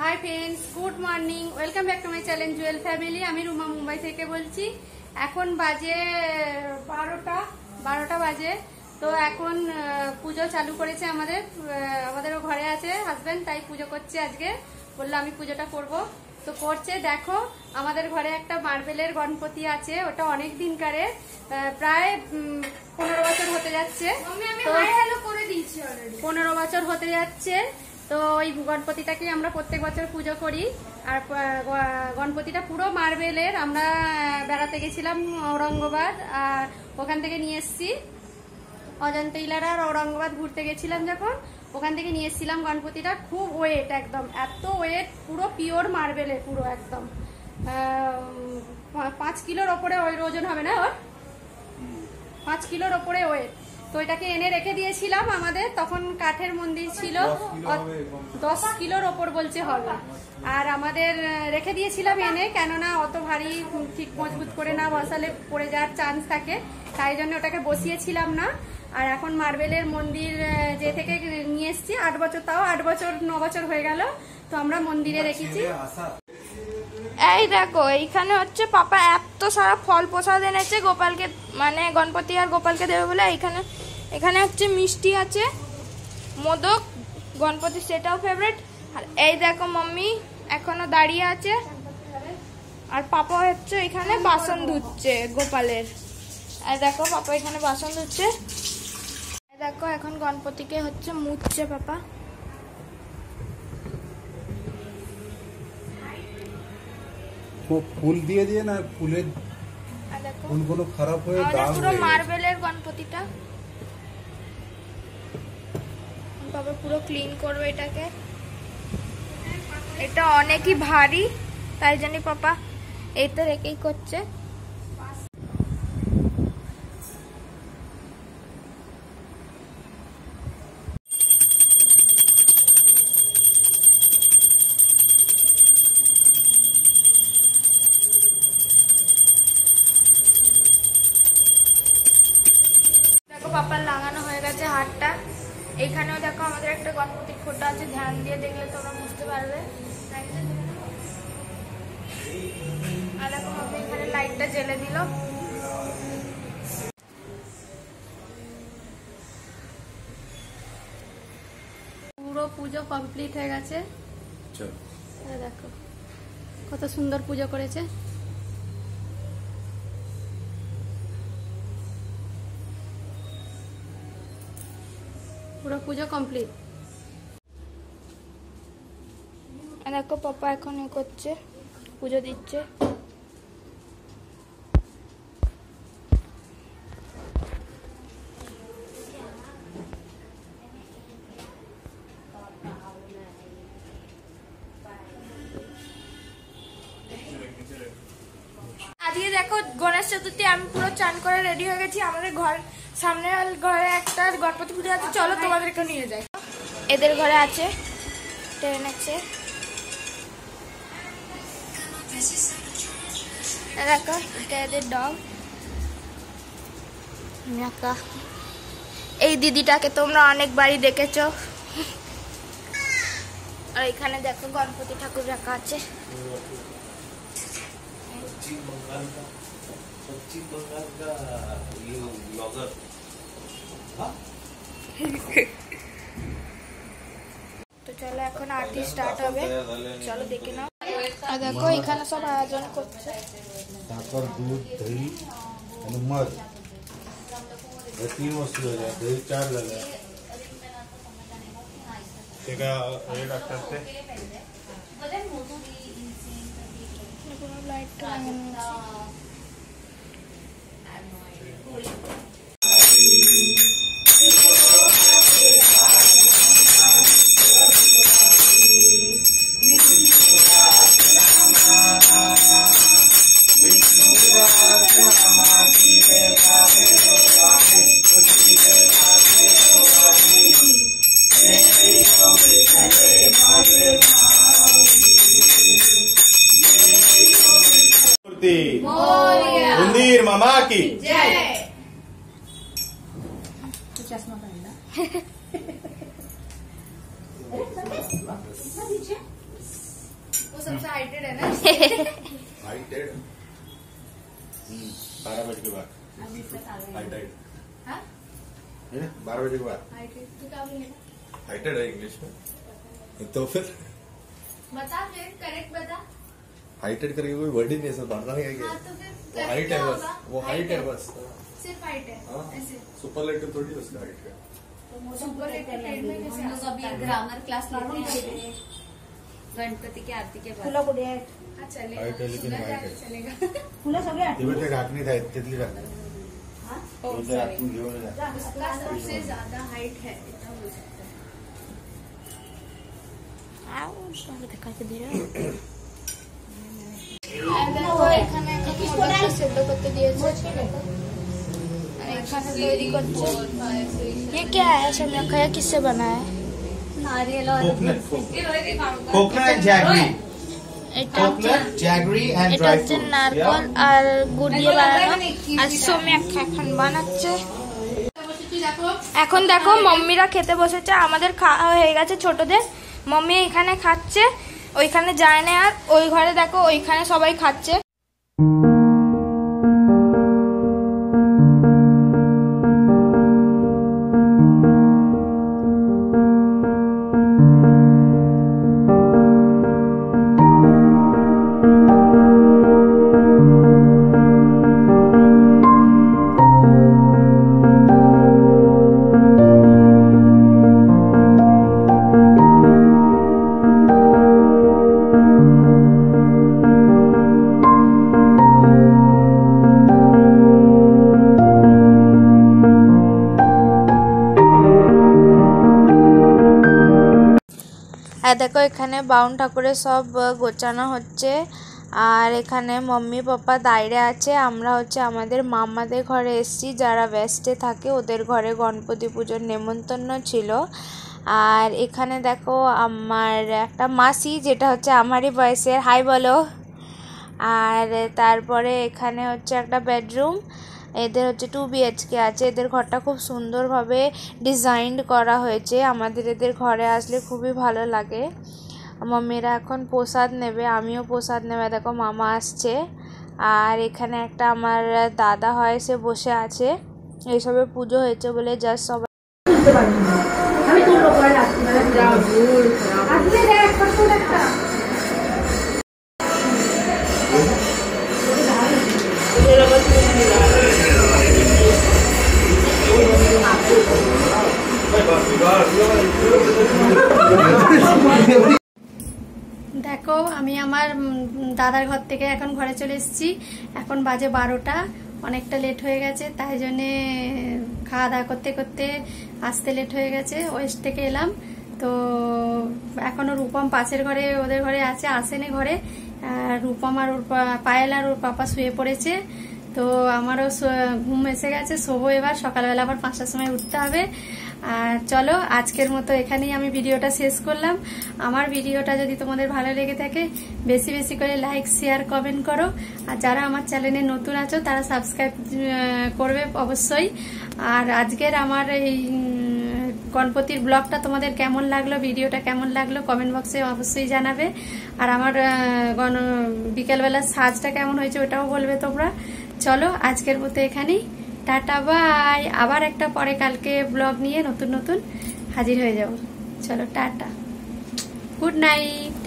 Hi friends good morning welcome back to my channel Jewel Family আমি রুমা মুম্বাই থেকে বলছি। এখন বাজে বারোটা বারোটা বাজে। তো এখন পুজো চালু করেছে আমাদের আমাদেরও ঘরে আছে হাজবেন্ড তাই পুজো করছে আজকে। বলল আমি পুজোটা করব। তো করছে দেখো আমাদের ঘরে একটা মার্বেলের গণপতি আছে ওটা অনেক দিনকারে প্রায় পনেরো বছর হতে যাচ্ছে। তো করে দিয়েছি পনেরো বছর হতে যাচ্ছে তো ওই গণপতিটাকে আমরা প্রত্যেক বছর পুজো করি। আর গণপতিটা পুরো মার্বেলের আমরা বেড়াতে গেছিলাম ঔরঙ্গাবাদ আর ওখান থেকে নিয়ে এসছি। অজন্তা ইলারা আর ঔরঙ্গাবাদ ঘুরতে গেছিলাম যখন ওখান থেকে নিয়ে এসেছিলাম গণপতিটা খুব ওয়েট একদম এত ওয়েট পুরো পিওর মার্বেলে পুরো একদম। পাঁচ কিলোর ওপরে ওই ওজন হবে না ওর? পাঁচ কিলোর ওপরে ওয়েট তো এটাকে এনে রেখে দিয়েছিলাম আমাদের তখন কাঠের মন্দির ছিল। দশ কিলোর ওপর বলছে হবে। আর আমাদের রেখে দিয়েছিলাম এনে কেননা অত ভারী ঠিক মজবুত করে না বসালে পড়ে যাওয়ার চান্স থাকে। তাই জন্য ওটাকে বসিয়েছিলাম না। আর এখন মার্বেলের মন্দির যে থেকে নিয়ে এসেছি আট বছর তাও আট বছর ন বছর হয়ে গেল তো আমরা মন্দিরে রেখেছি। এই দেখো এইখানে হচ্ছে পাপা এত সারা ফল প্রসাদ এনেছে গোপালকে মানে গণপতি আর গোপালকে দেবে বলে এইখানে এখানে হচ্ছে মিষ্টি আছে মোদক গণপতি সেটাও ফেভারিট আর এই দেখো মাম্মি এখনও দাঁড়িয়ে আছে। আর পাপা হচ্ছে এখানে বাসন ধুচ্ছে গোপালের। আর দেখো পাপা এখানে বাসন ধুচ্ছে। দেখো এখন গণপতিকে হচ্ছে মুচ্ছে পাপা। ফুল দিয়ে দিয়ে না ফুলের ফুলগুলো খারাপ হয়ে দাগ পুরো মার্বেলের গণপতিটা। বাবা পুরো ক্লিন করবে এটাকে। এটা অনেকই ভারী তাই জন্য পাপা এই তো রেখেই করছে। গেছে এইখানেও দেখো আমাদের একটা গণপতির ফটো আছে ধ্যান দিয়ে দেখলে তোমরা বুঝতে পারবে। আর দেখো এখানে লাইটটা জ্বেলে দিল। পুরো পুজো কমপ্লিট হয়ে গেছে। দেখো কত সুন্দর পুজো করেছে। পুরো পুজো কমপ্লিট দেখো পাপা এখন এ করছে পুজো দিচ্ছে। আজকে দেখো গণেশ চতুর্থী আমি পুরো চান করে রেডি হয়ে গেছি। আমাদের ঘর সামনে ঘরে একটা গণপতি পুজো আছে চলো তোমাদেরকে নিয়ে যাই। এদের ঘরে আছে ট্রেন আছে। দেখো এটা এদের ডগ। এই দিদিটাকে তোমরা অনেক বাড়ি দেখেছ। আর এখানে দেখো গণপতি ঠাকুর রাখা আছে। তো চলো এখন আরতি স্টার্ট হবে। চলো দেখে নাও। আর দেখো এখানে সব আয়োজন করছে। তারপর দুধ मूर्ती उंदीर मामा की चश्मा वो सबसे हाइटेड है ना? हाइटेड बारह बजे के बाद। हाइटेड हाँ? बारह बजे के बाद। हाइटेड तो हाइटेड है इंग्लिश में। तो फिर? बता फिर करेक्ट बता। हाइटेड करके कोई वर्ड ही नहीं है भारत में क्या? हाँ, तो वो हाइट है बस वो हाइट है बस। सिर्फ़ हाइट है हाँ। सुपरलेटिव थोड़ी उसका हाइट का। ग्रामर क्लास गणपती की आरती के तुला कुठे आहेत तुला सगळे आठवण ते राखणीत आहेत तिथली राखणी राखून घेऊन सबसे ज़्यादा हाइट है आओ दिखा के दे रहा সেদ্ধ করতে দিয়েছে আর এখানে তৈরি করছে ये क्या है शम्या खया किससे बना है नारियल और कोकोनट कोकोनट जैगरी এটা হচ্ছে कोकोनट जैगरी एंड এটা ड्राई হচ্ছে নারকল আর গুড় দিয়ে বানানো আর সোম্যা এখন বানাচ্ছে দেখো এখন দেখো মাম্মিরা খেতে বসেছে আমাদের খাওয়া হয়ে গেছে ছোটদের মাম্মি এখানে খাচ্ছে ওইখানে যায় না আর ওই ঘরে দেখো ওইখানে সবাই খাচ্ছে। আর দেখো, এখানে বাউন ঠাকুরের সব গোছানো হচ্ছে। আর এখানে মম্মি পাপা দাঁড়িয়ে আছে। আমরা হচ্ছে আমাদের মামাদের ঘরে এসেছি। যারা ব্যস্তে থাকে, ওদের ঘরে গণপতি পুজোর নেমন্তন্ন ছিল। আর এখানে দেখো, আমার একটা মাসি, যেটা হচ্ছে আমারই বয়সের, হাই বলো। আর তারপরে এখানে হচ্ছে একটা বেডরুম। এদের হচ্ছে টু বিএইচকে আছে। এদের ঘরটা খুব সুন্দরভাবে ডিজাইনড করা হয়েছে। আমাদের এদের ঘরে আসলে খুবই ভালো লাগে। মাম্মিরা এখন প্রসাদ নেবে, আমিও প্রসাদ নেবে। দেখো মামা আসছে। আর এখানে একটা আমার দাদা হয়, সে বসে আছে। এইসবে পুজো হয়েছে বলে জাস্ট সবাই দেখো, আমি আমার দাদার ঘর থেকে এখন ঘরে চলে এসেছি। এখন বাজে বারোটা, অনেকটা লেট হয়ে গেছে, তাই জন্যে খাওয়া দাওয়া করতে করতে আসতে লেট হয়ে গেছে ওয়েস্ট থেকে এলাম। তো এখনও রূপম পাশের ঘরে, ওদের ঘরে আছে, আসেনি ঘরে। রূপম আর ওর পায়েল আর ওর পাপা শুয়ে পড়েছে। তো আমারও ঘুম এসে গেছে, শোবো এবার, সকালবেলা আবার পাঁচটার সময় উঠতে হবে। আর চলো, আজকের মতো এখানেই আমি ভিডিওটা শেষ করলাম। আমার ভিডিওটা যদি তোমাদের ভালো লেগে থাকে, বেশি বেশি করে লাইক শেয়ার কমেন্ট করো। আর যারা আমার চ্যানেলে নতুন আছো, তারা সাবস্ক্রাইব করবে অবশ্যই। আর আজকের আমার এই গণপতির ব্লগটা তোমাদের কেমন লাগল, ভিডিওটা কেমন লাগল কমেন্ট বক্সে অবশ্যই জানাবে। আর আমার গণ, বিকেলবেলার সাজটা কেমন হয়েছে ওটাও বলবে তোমরা। চলো, আজকের মতো এখানেই। Tata, bye. আবার একটা পরে কালকে ব্লগ নিয়ে নতুন নতুন হাজির হয়ে যাব। চলো, টাটা। Good night.